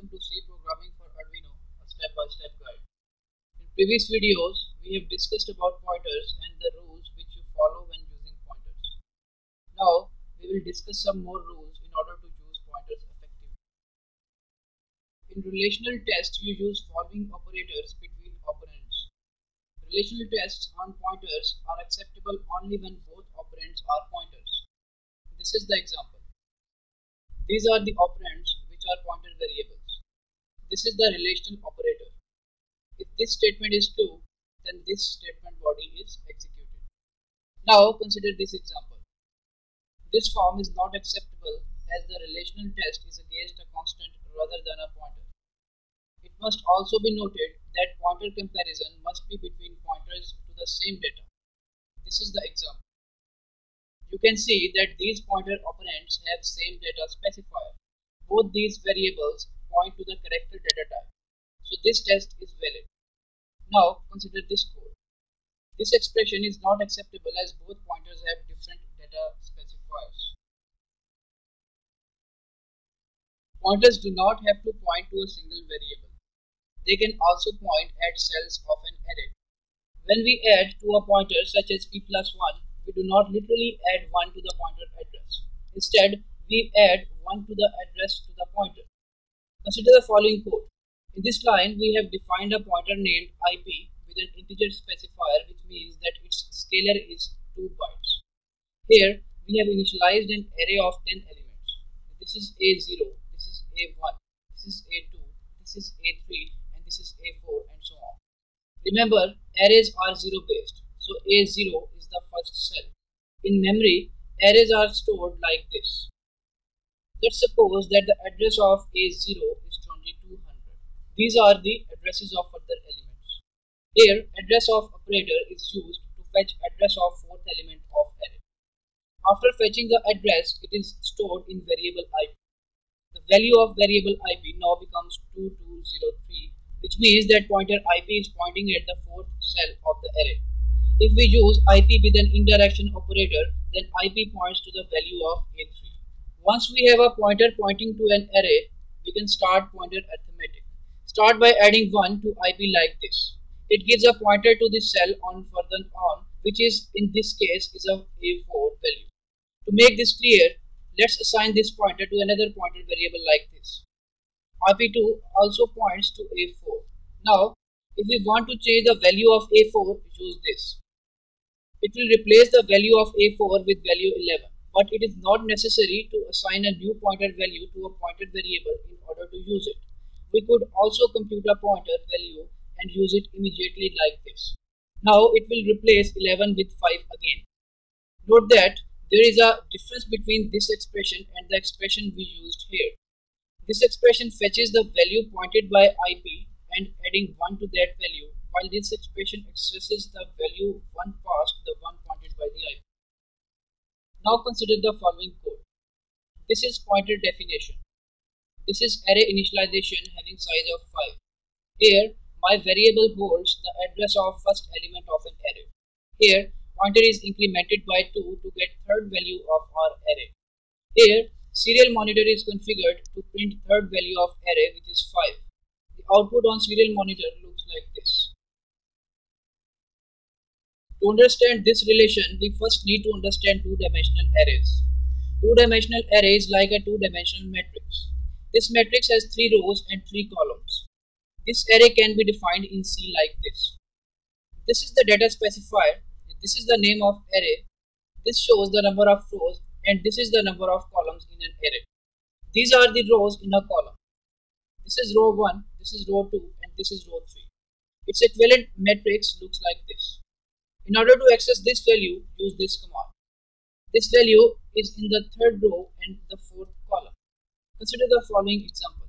welcome to C Programming for Arduino, a step-by-step -step guide. In previous videos, we have discussed about pointers and the rules which you follow when using pointers. Now, we will discuss some more rules in order to use pointers effectively. In relational tests, you use following operators between operands. Relational tests on pointers are acceptable only when both operands are pointers. This is the example. These are the operands which are pointer variables. This is the relational operator. If this statement is true, then this statement body is executed. Now consider this example. This form is not acceptable as the relational test is against a constant rather than a pointer. It must also be noted that pointer comparison must be between pointers to the same data. This is the example. You can see that these pointer operands have same data specifier. Both these variables point to the character data type. So this test is valid. Now consider this code. This expression is not acceptable as both pointers have different data specifiers. Pointers do not have to point to a single variable. They can also point at cells of an array. When we add to a pointer such as p plus 1, we do not literally add 1 to the pointer address. Instead, we add 1 to the address to the pointer. Consider the following code. In this line, we have defined a pointer named ip with an integer specifier which means that its scalar is 2 bytes. Here, we have initialized an array of 10 elements. This is A0, this is A1, this is A2, this is A3, and this is A4, and so on. Remember, arrays are zero based, so A0 is the first cell. In memory, arrays are stored like this. Let's suppose that the address of A0 is 2200. These are the addresses of other elements. Here, address of operator is used to fetch address of fourth element of array. After fetching the address, it is stored in variable ip. The value of variable ip now becomes 2203, which means that pointer ip is pointing at the fourth cell of the array. If we use IP with an indirection operator, then IP points to the value of A3. Once we have a pointer pointing to an array, we can start pointer arithmetic. Start by adding 1 to IP like this. It gives a pointer to the cell on further on, which is in this case is a A4 value. To make this clear, let's assign this pointer to another pointer variable like this. IP2 also points to A4. Now, if we want to change the value of A4, use this. It will replace the value of A4 with value 11, but it is not necessary to assign a new pointer value to a pointer variable in order to use it. We could also compute a pointer value and use it immediately like this. Now it will replace 11 with 5 again. Note that there is a difference between this expression and the expression we used here. This expression fetches the value pointed by IP and adding 1 to that value while this expression expresses the value 1 past the one pointed by the IP. Now consider the following code. This is pointer definition. This is array initialization having size of 5. Here, my variable holds the address of first element of an array. Here, pointer is incremented by 2 to get third value of our array. Here, serial monitor is configured to print third value of array which is 5. The output on serial monitor looks like this. To understand this relation, we first need to understand two-dimensional arrays. Two-dimensional array is like a two-dimensional matrix. This matrix has three rows and three columns. This array can be defined in C like this. This is the data specifier. This is the name of array. This shows the number of rows and this is the number of columns in an array. These are the rows in a column. This is row 1, this is row 2 and this is row 3. Its equivalent matrix looks like this. In order to access this value, use this command. This value is in the third row and the fourth column. Consider the following example.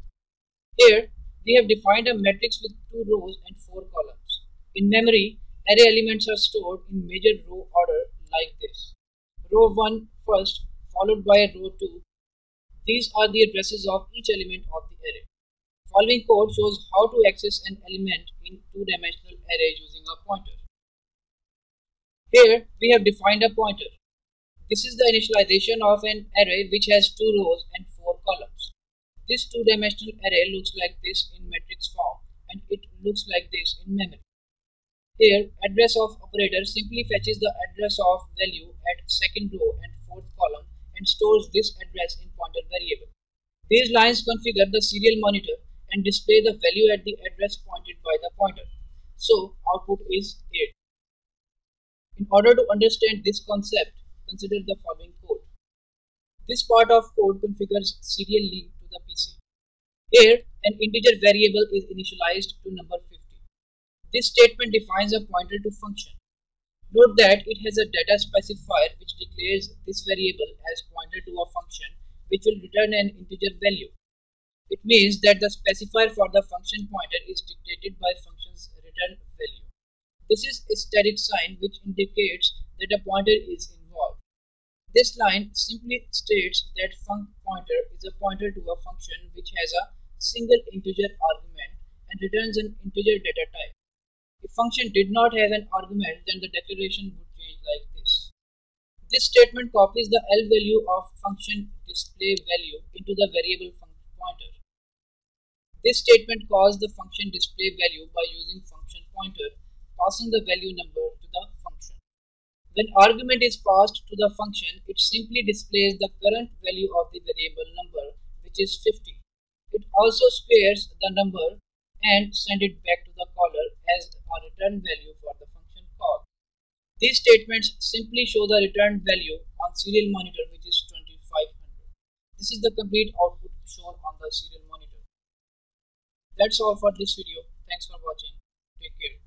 Here, we have defined a matrix with two rows and four columns. In memory, array elements are stored in major row order like this. Row 1 first, followed by row 2. These are the addresses of each element of the array. Following code shows how to access an element in two-dimensional array using a pointer. Here we have defined a pointer. This is the initialization of an array which has two rows and four columns. This two-dimensional array looks like this in matrix form and it looks like this in memory. Here, address of operator simply fetches the address of value at second row and fourth column and stores this address in pointer variable. These lines configure the serial monitor and display the value at the address pointed by the pointer. So output is 8. In order to understand this concept, consider the following code. This part of code configures serial link to the PC. Here, an integer variable is initialized to number 50. This statement defines a pointer to function. Note that it has a data specifier which declares this variable as pointer to a function which will return an integer value. It means that the specifier for the function pointer is dictated by function's return. This is asterisk sign which indicates that a pointer is involved. This line simply states that func pointer is a pointer to a function which has a single integer argument and returns an integer data type. If function did not have an argument, then the declaration would change like this. This statement copies the L value of function display value into the variable pointer. This statement calls the function display value by using function pointer, passing the value number to the function. When argument is passed to the function, it simply displays the current value of the variable number, which is 50. It also spares the number and send it back to the caller as a return value for the function call. These statements simply show the return value on serial monitor which is 2500. This is the complete output shown on the serial monitor. That's all for this video. Thanks for watching. Take care.